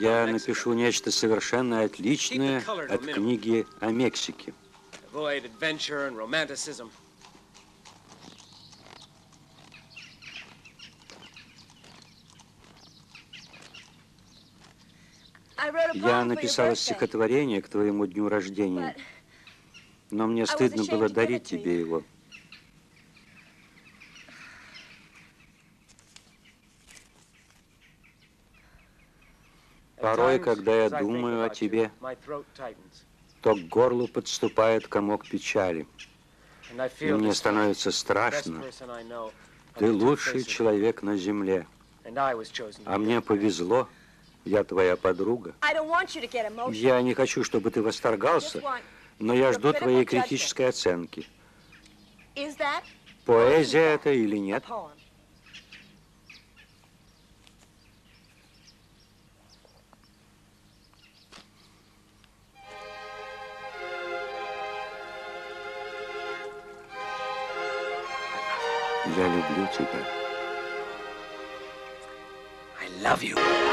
Я напишу нечто совершенно отличное от книги о Мексике. Я написала стихотворение к твоему дню рождения, но мне стыдно было дарить тебе его. Порой, когда я думаю о тебе, то к горлу подступает комок печали. И мне становится страшно. Ты лучший человек на земле. А мне повезло. Я твоя подруга. Я не хочу, чтобы ты восторгался, но я жду твоей критической оценки. Поэзия это или нет? Я люблю тебя. I love you.